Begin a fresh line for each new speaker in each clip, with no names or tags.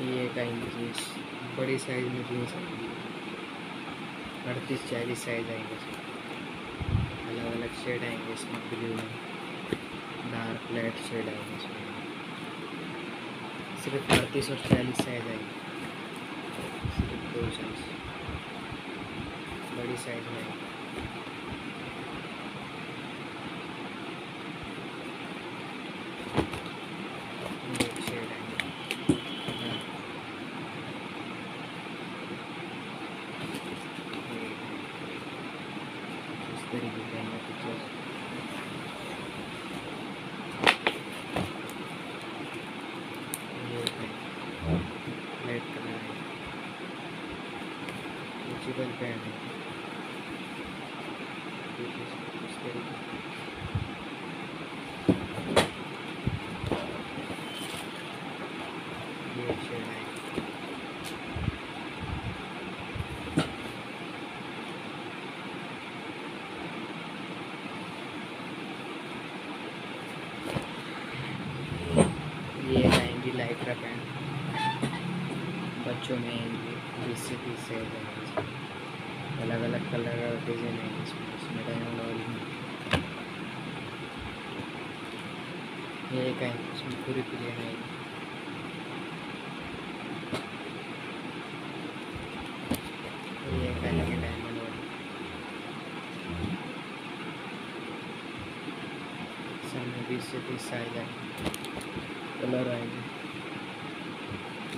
ये एक आएँगी जीन्स बड़ी साइज़ में जीन्स आएँगी अड़तीस, चालीस साइज़ आएँगे अलग अलग शेड आएँगे इसमें ब्लू में डार्क लाइट शेड आएँगे इसमें। सिर्फ़ अड़तीस और चालीस साइज़ आएँगे। सिर्फ़ दो साइज़ बड़ी साइज़ में आएँगे ये एक शेड आएँगे हाँ। इस good kind of pictures. Light colour है म्यूजिकल पैंट है इस तरीके लाइक्रा पैंट बच्चों में बीस से साइज़ अलग अलग कलर और डिज़ाइन आएँगे इसमें इसमें डायमंड और ये। एक आएँगे इसमें पूरी प्लेन डायमंड सामने बीस से तीस साइज़ आएँगे कलर आएँगे प्लेन आएँगे पूरी प्लेन रेड कलर ये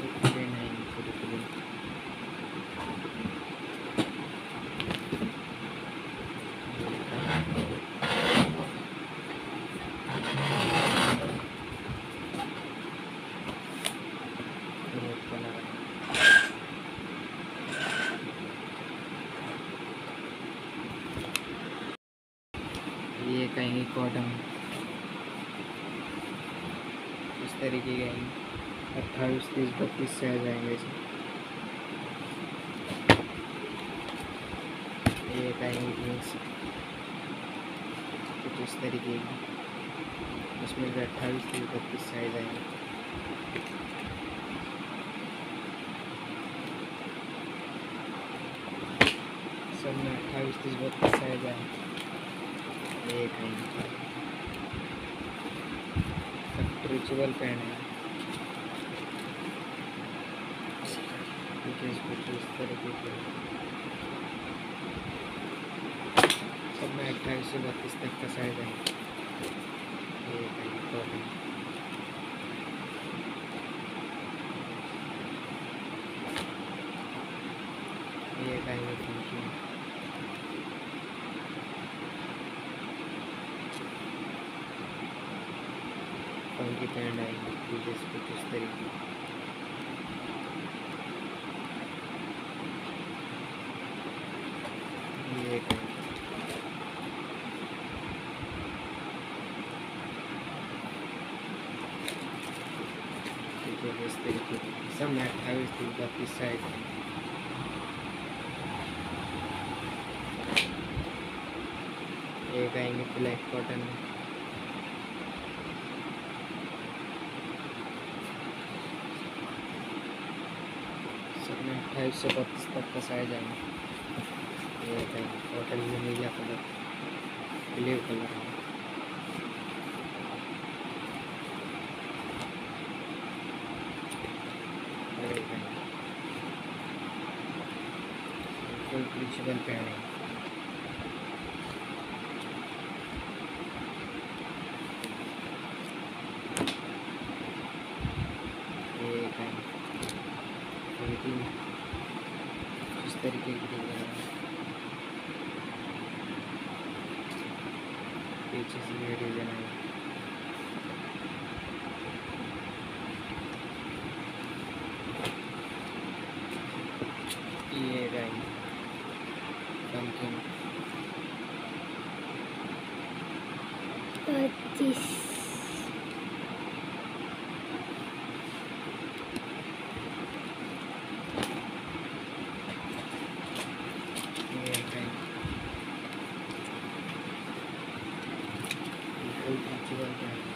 कहेंगे कॉटन इस तरीके के आएँगे अट्ठाईस, तीस, बत्तीस साइज़ आएँगे इसमें ये कहेंगे जीन्स कुछ इस तरीके की। इसमें भी अट्ठाईस, तीस, बत्तीस साइज़ आएँगे सब में अट्ठाईस, तीस, बत्तीस साइज़ आएँगे ये कहेंगे सब स्ट्रेचेबल पेन है। कुछ इस कुछ इस तरीके के सब में अट्ठाईस से बत्तीस तक का साइज़ है। ये फंकी पैंट आएँगे कुछ इस तरीके? की। ये कहेंगे ठीक है इस तरीके की। सब में अट्ठाईस एक आएँगे ब्लैक कॉटन सब में अट्ठाईस से बत्तीस तक का साइज़ आएँगे ये में नीला कलर ब्लू कलर है फुल है है इस तरीके की एक चीज़ ये रीज़न है। ये रही समथिंग पच्चीस করবেন